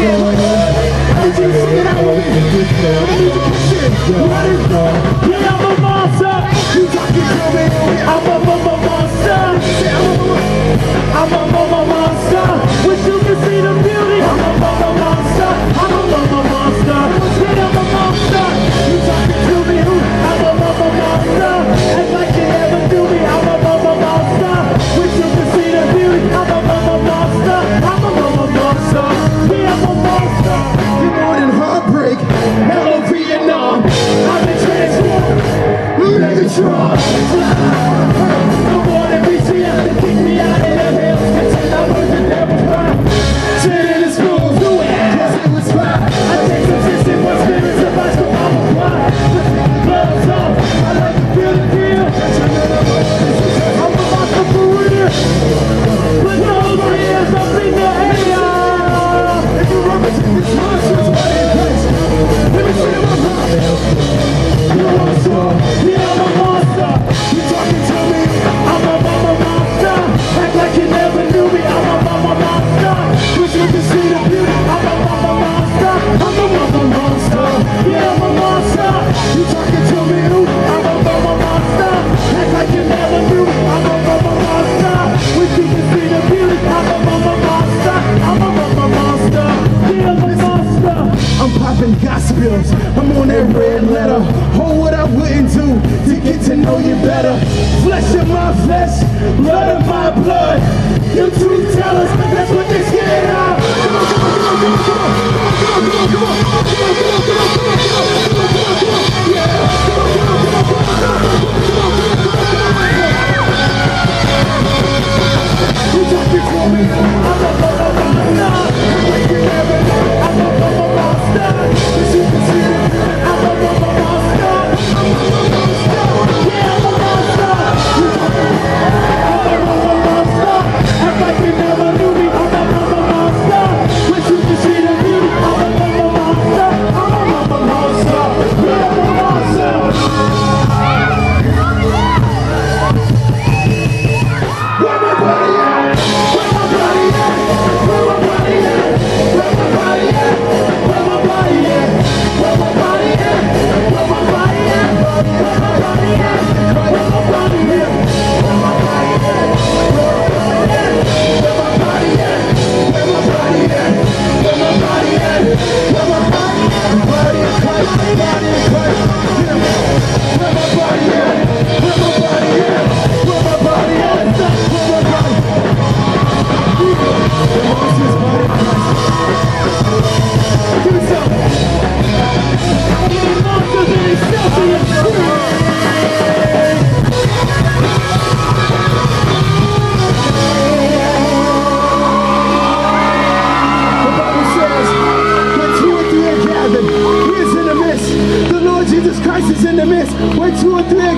I need to get out. I need Notify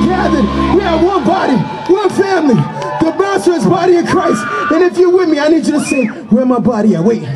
gathered, we are one body, one family. The master is body of Christ. And if you're with me, I need you to sing, where my body at? Wait.